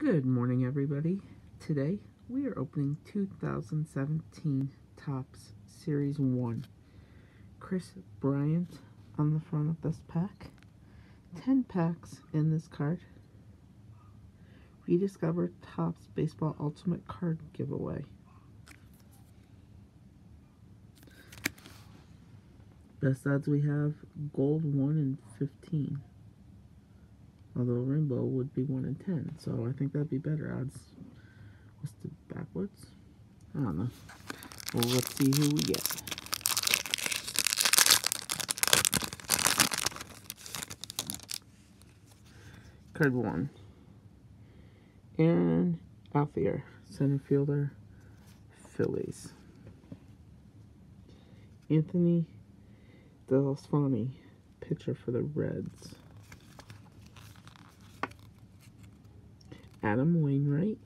Good morning, everybody. Today we are opening 2017 Topps Series 1. Kris Bryant on the front of this pack. 10 packs in this card. Rediscover Topps Baseball Ultimate Card Giveaway. Best odds we have gold 1 and 15 although rainbow would be 1 in 10, so I think that'd be better odds. What's backwards? I don't know. Well, let's see who we get. Card 1. Aaron Altherr, center fielder, Phillies. Anthony DeSclafani, pitcher for the Reds. Adam Wainwright,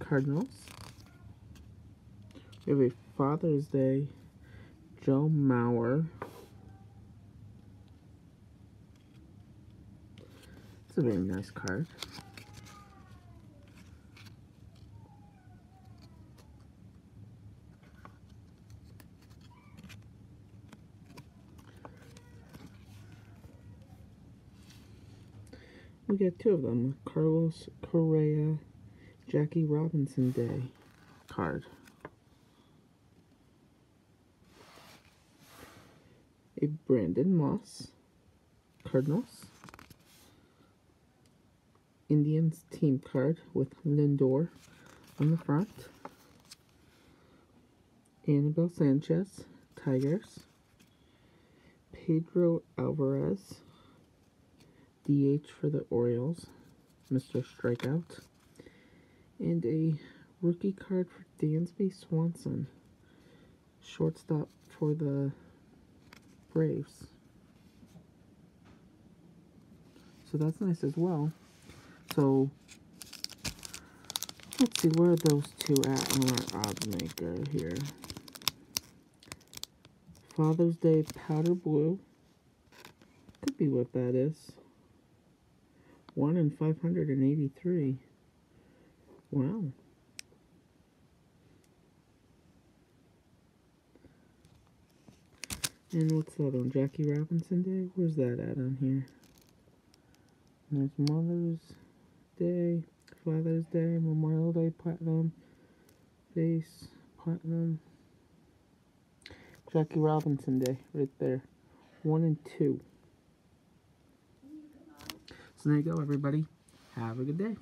Cardinals. We have a Father's Day, Joe Mauer. It's a very nice card. We got two of them. Carlos Correa, Jackie Robinson Day card. A Brandon Moss, Cardinals. Indians team card with Lindor on the front. Anibal Sanchez, Tigers. Pedro Alvarez, DH for the Orioles, Mr. Strikeout, and a rookie card for Dansby Swanson, shortstop for the Braves. So that's nice as well. So let's see where are those two at on our odds maker here. Father's Day powder blue. Could be what that is. 1 in 583. Wow. And what's that on Jackie Robinson Day? Where's that at on here? There's Mother's Day, Father's Day, Memorial Day Platinum, Base, Platinum. Jackie Robinson Day, right there. One and two. There you go, everybody. Have a good day.